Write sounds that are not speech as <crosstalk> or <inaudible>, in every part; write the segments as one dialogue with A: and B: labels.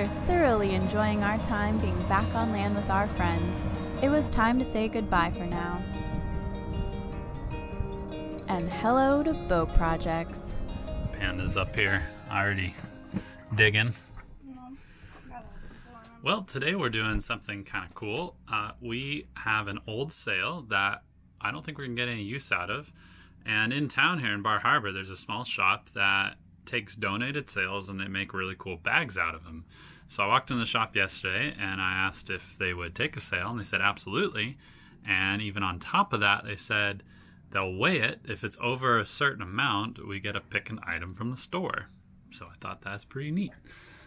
A: After thoroughly enjoying our time being back on land with our friends, it was time to say goodbye for now. And hello to Boat Projects.
B: Panda's up here already digging. Well, today we're doing something kind of cool. Uh, we have an old sail that I don't think we can get any use out of. And in town here in Bar Harbor, there's a small shop that takes donated sails and they make really cool bags out of them. So I walked in the shop yesterday and I asked if they would take a sail, and they said absolutely. And even on top of that, they said they'll weigh it. If it's over a certain amount, we get to pick an item from the store. So I thought that's pretty neat.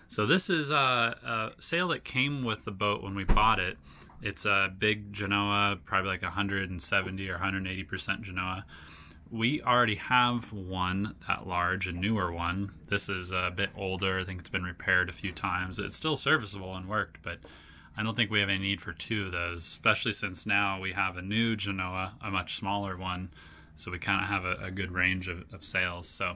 B: So this is a, a sail that came with the boat when we bought it. It's a big Genoa, probably like 170 or 180 percent Genoa. We already have one that large, a newer one. This is a bit older. I think it's been repaired a few times. It's still serviceable and worked, but I don't think we have any need for two of those, especially since now we have a new Genoa, a much smaller one. So we kind of have a, a good range of, of sails. So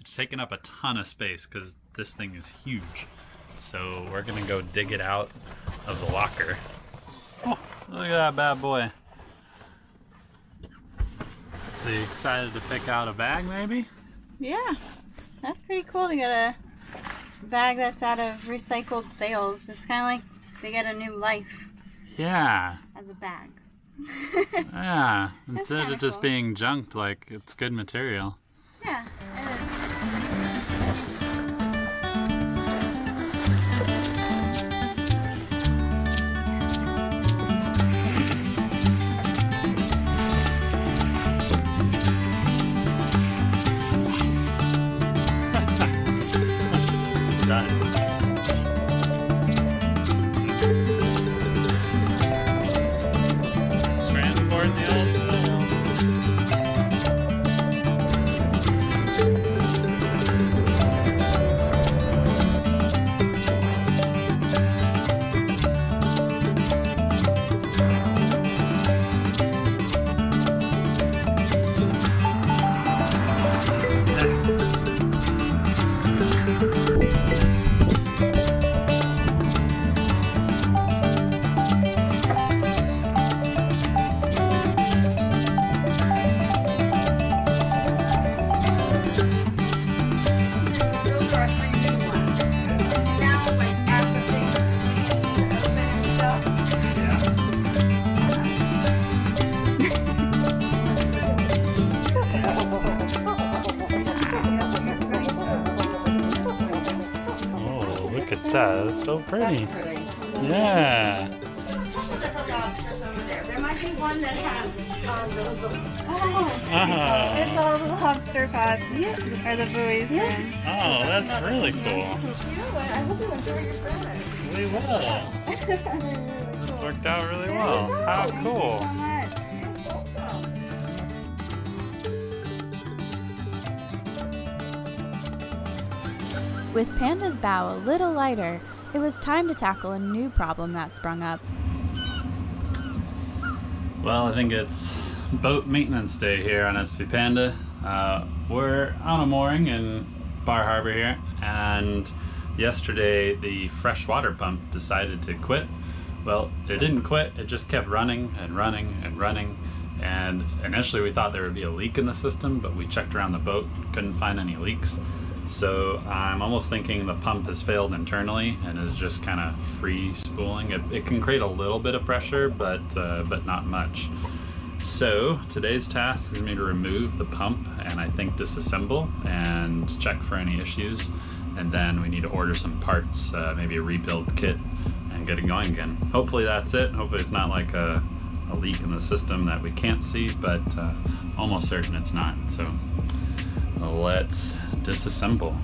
B: it's taken up a ton of space because this thing is huge. So we're gonna go dig it out of the locker. Oh, look at that bad boy. So you excited to pick out a bag maybe?
C: Yeah, that's pretty cool to get a bag that's out of recycled sails. It's kind of like they get a new life
B: Yeah,
C: as a bag.
B: yeah. <laughs> Instead of just
C: cool.
B: being junked, like it's good material.
C: Yeah,
B: that. That's so pretty. Yeah.
C: There might be one that has um, those little. Oh,
B: Ah.
C: it's all the lobster pots or the buoys. Yeah.
B: Oh, that's really cool.
D: I hope you enjoy your service.
B: We will. <laughs> Worked out really well. How cool.
A: With Panda's bow a little lighter, it was time to tackle a new problem that sprung up.
B: Well, I think it's boat maintenance day here on SV Panda. Uh, we're on a mooring in Bar Harbor here, and yesterday the freshwater pump decided to quit. Well, it didn't quit, it just kept running and running and running. And initially we thought there would be a leak in the system, but we checked around the boat, couldn't find any leaks. So I'm almost thinking the pump has failed internally and is just kind of free spooling. It, it can create a little bit of pressure, but uh, but not much. So today's task is me to remove the pump and I think disassemble and check for any issues. And then we need to order some parts, uh, maybe a rebuild kit, and get it going again. Hopefully that's it. Hopefully it's not like a, a leak in the system that we can't see, but uh, almost certain it's not. So let's disassemble.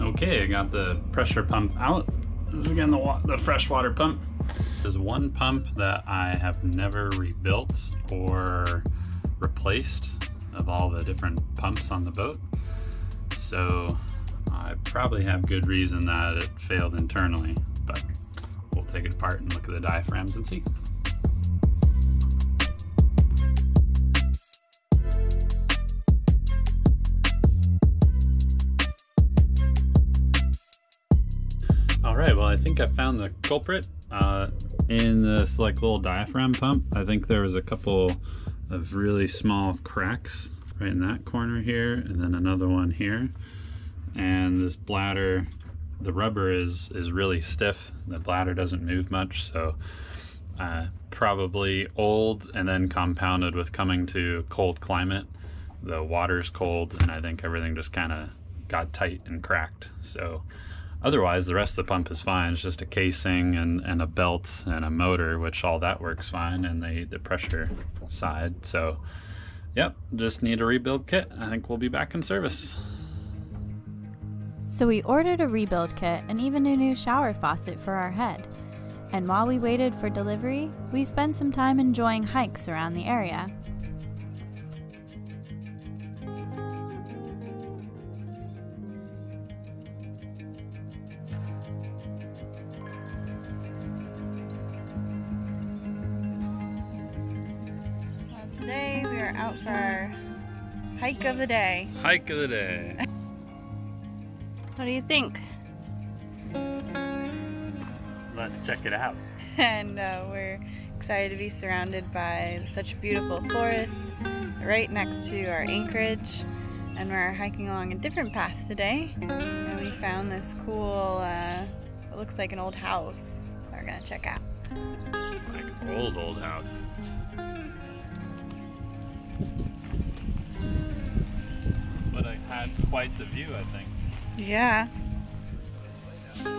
B: Okay, I got the pressure pump out. This is again the, the freshwater pump. There's one pump that I have never rebuilt or replaced of all the different pumps on the boat. So I probably have good reason that it failed internally, but we'll take it apart and look at the diaphragms and see. Think I found the culprit uh, in this like little diaphragm pump. I think there was a couple of really small cracks right in that corner here, and then another one here. And this bladder, the rubber is is really stiff. The bladder doesn't move much, so uh, probably old and then compounded with coming to cold climate. The water's cold, and I think everything just kind of got tight and cracked. So otherwise, the rest of the pump is fine. It's just a casing and, and a belt and a motor, which all that works fine, and the the pressure side. So, yep, just need a rebuild kit. I think we'll be back in service.
A: So we ordered a rebuild kit and even a new shower faucet for our head. And while we waited for delivery, we spent some time enjoying hikes around the area.
C: The day.
B: Hike of the day.
C: What do you think?
B: Let's check it out.
C: And uh, we're excited to be surrounded by such a beautiful forest right next to our anchorage. And we're hiking along a different path today. And we found this cool, uh, it looks like an old house that we're gonna check out.
B: Like old old house. But I had quite the view, I think.
C: Yeah.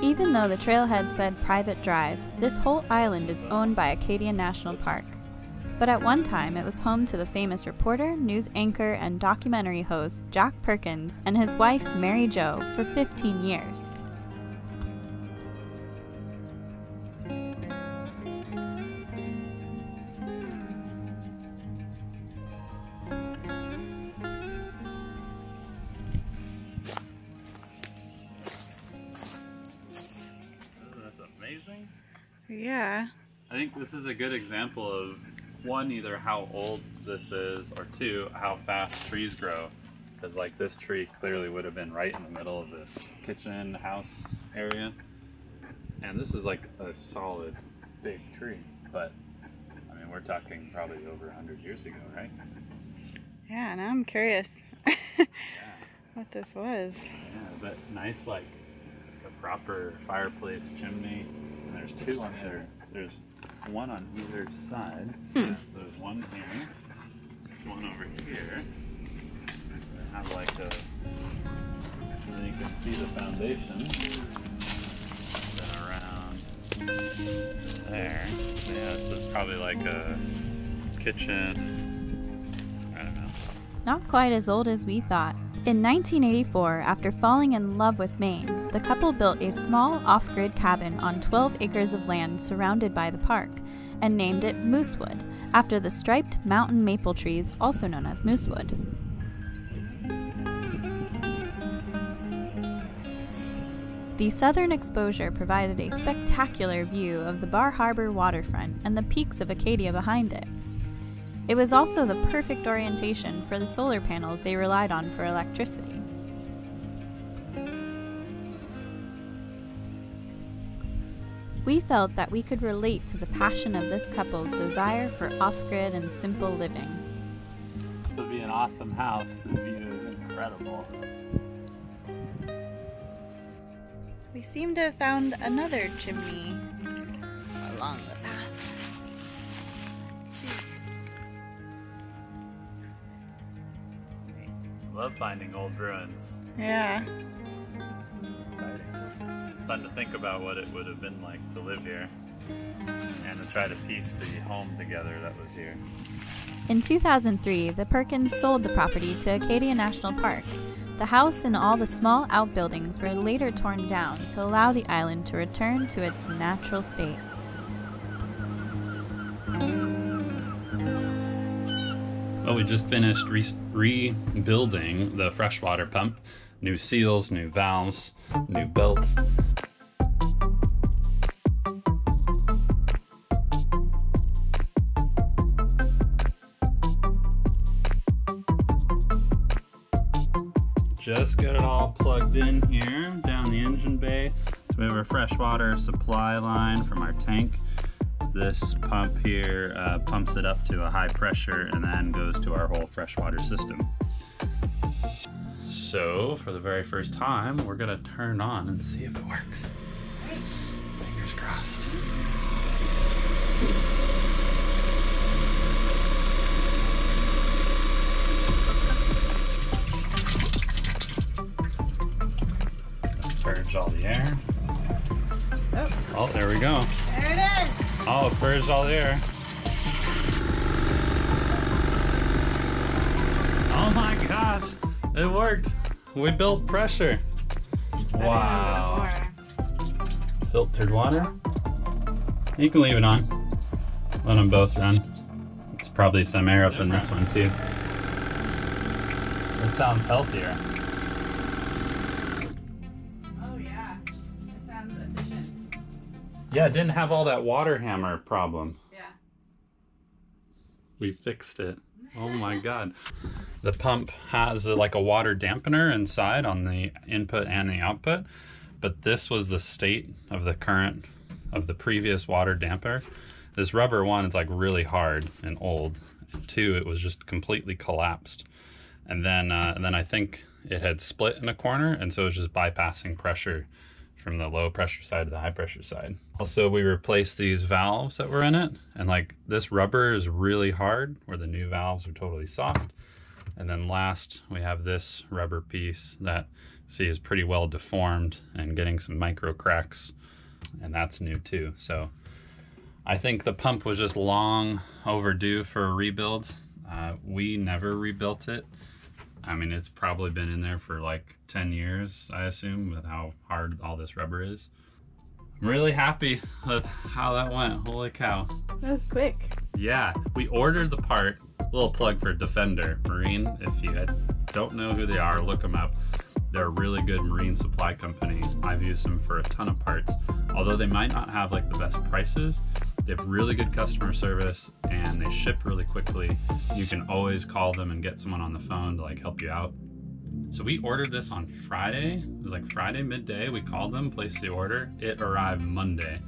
A: Even though the trailhead said private drive, this whole island is owned by Acadia National Park. But at one time, it was home to the famous reporter, news anchor, and documentary host Jack Perkins and his wife Mary Jo for 15 years.
B: This is a good example of one, either how old this is, or two, how fast trees grow. Because like this tree clearly would have been right in the middle of this kitchen house area, and this is like a solid big tree. But I mean, we're talking probably over hundred years ago, right?
C: Yeah, and I'm curious <laughs>
B: Yeah.
C: what this was.
B: Yeah, but nice like a proper fireplace chimney. And there's two on either. There's one on either side.
C: Hmm.
B: So there's one here. There's one over here. So they have like a. And then you can see the foundation. Then around there. Yeah, so it's probably like a kitchen. I don't know.
A: Not quite as old as we thought. In 1984, after falling in love with Maine, the couple built a small off grid cabin on 12 acres of land surrounded by the park and named it Moosewood, after the striped mountain maple trees also known as moosewood. The southern exposure provided a spectacular view of the Bar Harbor waterfront and the peaks of Acadia behind it. It was also the perfect orientation for the solar panels they relied on for electricity. We felt that we could relate to the passion of this couple's desire for off grid and simple living.
B: This would be an awesome house. The view is incredible.
C: We seem to have found another chimney
B: Love finding old ruins.
C: Yeah.
B: Exciting. It's fun to think about what it would have been like to live here and to try to piece the home together that was here.
A: In 2003, the Perkins sold the property to Acadia National Park. The house and all the small outbuildings were later torn down to allow the island to return to its natural state.
B: But we just finished re rebuilding the freshwater pump. New seals, new valves, new belts. Just got it all plugged in here down the engine bay. So we have our freshwater supply line from our tank. This pump here uh, pumps it up to a high pressure and then goes to our whole freshwater system. So for the very first time, we're gonna turn on and see if it works. Fingers crossed. Purge all the air.
C: Oh.
B: Oh, there we go.
C: There it is.
B: Oh, it purged all there. Oh my gosh, it worked. We built pressure. Wow. Filtered water. You can leave it on. Let them both run. There's probably some air up in this one too. It sounds healthier.
C: Yeah, it
B: didn't have all that water hammer problem.
C: Yeah.
B: We fixed it. Oh my god. The pump has uh, like a water dampener inside on the input and the output, but this was the state of the current of the previous water damper. This rubber one is like really hard and old. And two, it was just completely collapsed. And then uh, and then I think it had split in a corner and so it was just bypassing pressure from the low pressure side to the high pressure side. Also, we replaced these valves that were in it, and like this rubber is really hard, where the new valves are totally soft. And then last, we have this rubber piece that see is pretty well deformed and getting some micro cracks, and that's new too. So I think the pump was just long overdue for a rebuild. Uh, we never rebuilt it. I mean, it's probably been in there for like 10 years, I assume, with how hard all this rubber is. I'm really happy with how that went. Holy cow.
C: That was quick.
B: Yeah, we ordered the part. Little plug for Defender Marine. If you don't know who they are, look them up. They're a really good marine supply company. I've used them for a ton of parts. Although they might not have like the best prices, they have really good customer service and they ship really quickly. You can always call them and get someone on the phone to like help you out. So we ordered this on Friday. It was like Friday midday. We called them, placed the order. It arrived Monday.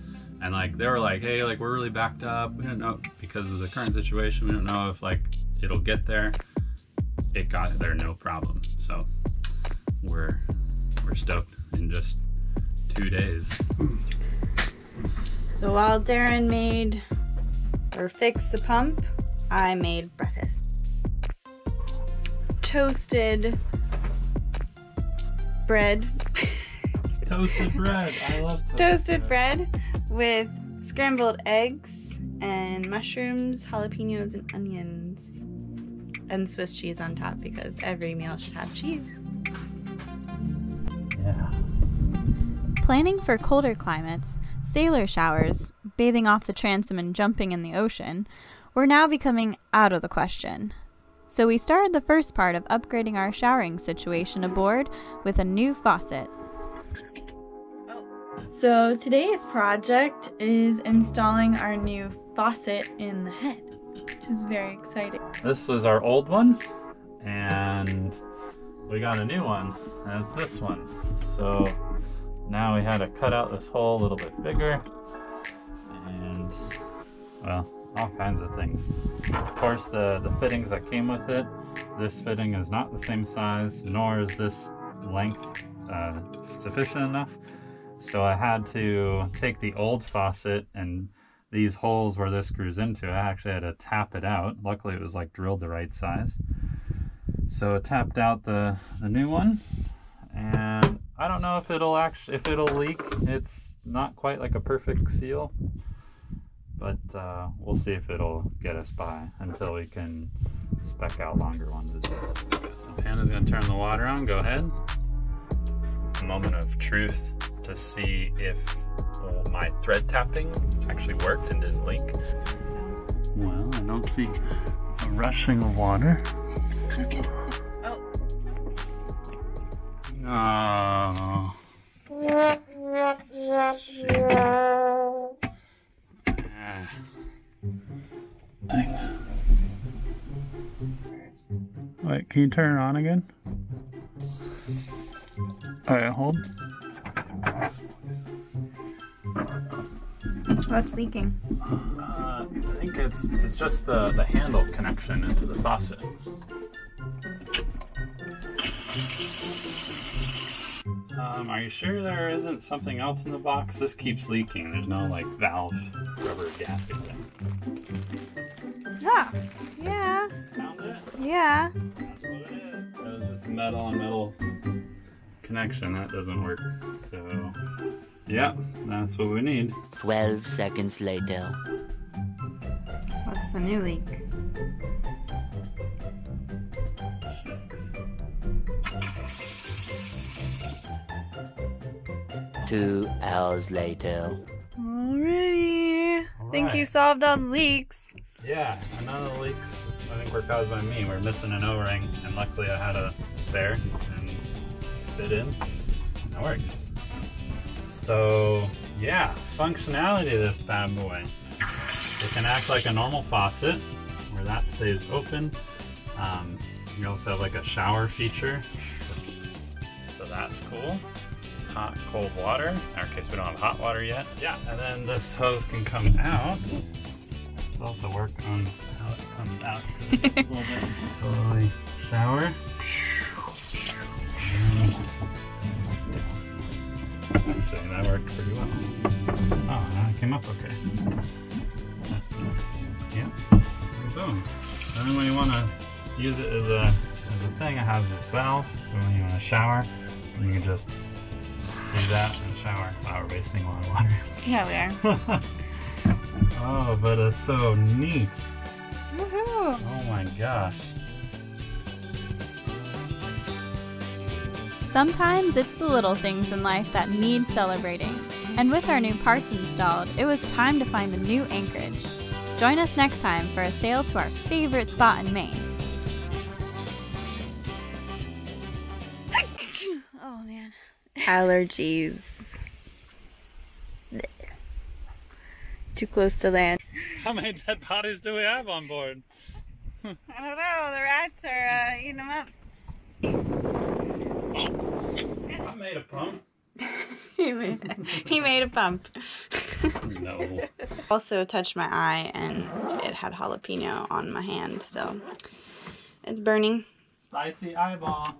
B: And like they were like, hey, like we're really backed up. We don't know because of the current situation. We don't know if like it'll get there. It got there no problem. So we're we're stoked in just two days.
C: So while Darren made or fixed the pump, I made breakfast. Toasted bread.
B: Toasted bread. I love
C: Toasted bread with scrambled eggs and mushrooms, jalapenos, and onions. And Swiss cheese on top because every meal should have cheese.
B: Yeah.
A: Planning for colder climates, sailor showers, bathing off the transom, and jumping in the ocean were now becoming out of the question. So we started the first part of upgrading our showering situation aboard with a new faucet.
C: So today's project is installing our new faucet in the head, which is very exciting.
B: This was our old one, and we got a new one, and it's this one. So now we had to cut out this hole a little bit bigger, and well, all kinds of things. Of course, the, the fittings that came with it, this fitting is not the same size, nor is this length uh, sufficient enough. So I had to take the old faucet and these holes where this screws into, I actually had to tap it out. Luckily it was like drilled the right size. So I tapped out the, the new one and I don't know if it'll actually, if it'll leak. It's not quite like a perfect seal, but uh, we'll see if it'll get us by until we can spec out longer ones of these. So Hannah's gonna turn the water on, go ahead. A moment of truth to see if my thread tapping actually worked and didn't leak. Well, I don't see a rushing of water. <laughs>
C: Oh.
B: No. Can you turn it on again? All right, hold.
A: What's leaking?
B: Uh, I think it's it's just the the handle connection into the faucet. Um, are you sure there isn't something else in the box? This keeps leaking. There's no like valve rubber gasket thing.
A: Ah, yeah,
B: Found it?
A: yeah.
B: Metal on metal connection. That doesn't work. So, yeah, that's what we need.
E: 12 seconds later.
A: What's the new leak?
E: Two hours later.
C: Alrighty. Think you solved all the leaks.
B: Yeah, and none of the leaks I think were caused by me. We're missing an O-ring, and luckily I had a spare and fit in, it works. So yeah, functionality of this bad boy. It can act like a normal faucet, where that stays open. Um, you also have like a shower feature, so, so that's cool. Hot, cold water. In our case, we don't have hot water yet. Yeah, and then this hose can come out. Still have to work on how it comes out. <laughs> totally shower. Actually, that worked pretty well. Oh, now it came up okay. Yeah. Boom. And then when you want to use it as a as a thing, it has this valve. So when you want to shower, you can just do that and shower. Wow, we're wasting a lot of water.
C: Yeah, we are. <laughs>
B: oh, but it's so neat.
C: Woohoo!
B: Oh my gosh.
A: Sometimes it's the little things in life that need celebrating. And with our new parts installed, it was time to find a new anchorage. Join us next time for a sail to our favorite spot in Maine. <coughs>
C: Oh man. Allergies. Too close to land.
B: How many dead bodies do we have on board?
C: I don't know. The rats are uh, eating them up.
B: I made a pump. <laughs>
C: he, made, he made a pump.
B: No.
C: also touched my eye and it had jalapeno on my hand, so it's burning.
B: Spicy eyeball.